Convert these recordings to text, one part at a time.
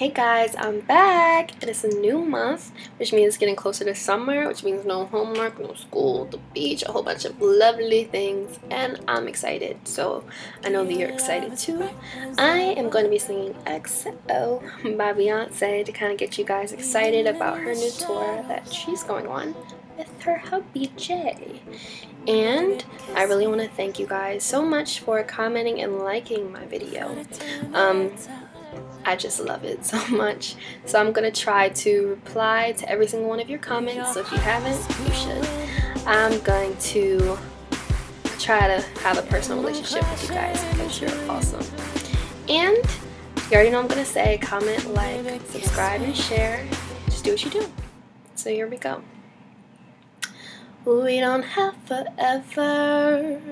Hey guys, I'm back. It is a new month, which means getting closer to summer, which means no homework, no school, the beach, a whole bunch of lovely things, and I'm excited. So I know that you're excited too. I am going to be singing XO by Beyonce to kind of get you guys excited about her new tour that she's going on with her hubby Jay. And I really want to thank you guys so much for commenting and liking my video. Um, I just love it so much. So I'm to try to reply to every single one of your comments. So if you haven't, you should. I'm going to try to have a personal relationship with you guys because you're awesome. And you already know I'm to say comment, like, subscribe, and share. Just do what you do. So here we go. We don't have forever.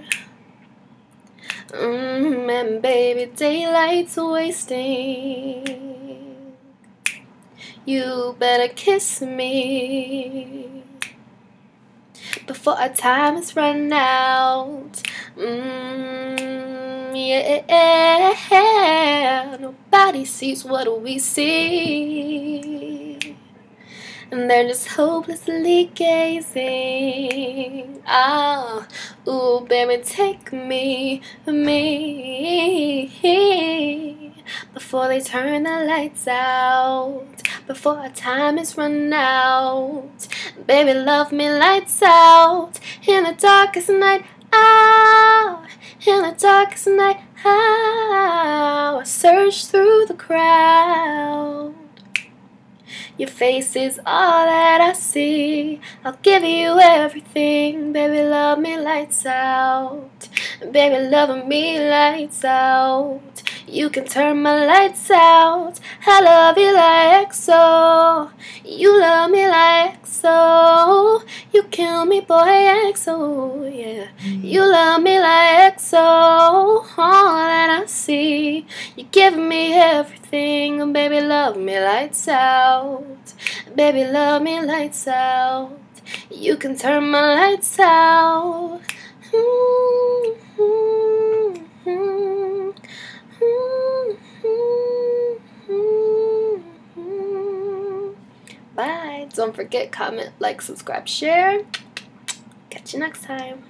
Baby, daylight's wasting. You better kiss me before our time is run out. Mm, yeah, nobody sees what we see and they're just hopelessly gazing. Ah, oh, ooh, baby, take me, me, before they turn the lights out, before our time is run out. Baby, love me lights out in the darkest night out, in the darkest night. I search through the crowd. Your face is all that I see. I'll give you everything. Baby, love me lights out. Baby, love me lights out. You can turn my lights out. I love you like XO. You love me like XO. You kill me, boy, like XO. Yeah. You love me like XO. All that I see. Give me everything. Baby, love me lights out. Baby, love me lights out. You can turn my lights out. Bye. Don't forget, comment, like, subscribe, share. Catch you next time.